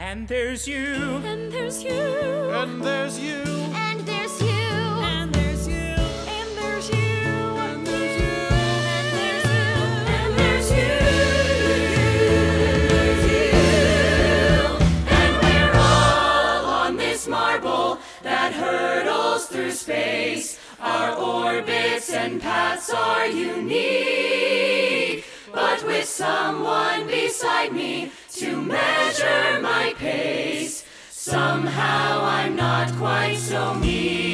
And there's you. And there's you. And there's you. And there's you. And there's you. And there's you. And there's you. And there's you. And there's you. And we're all on this marble that hurtles through space. Our orbits and paths are unique. But with someone beside me, Somehow I'm not quite so mean.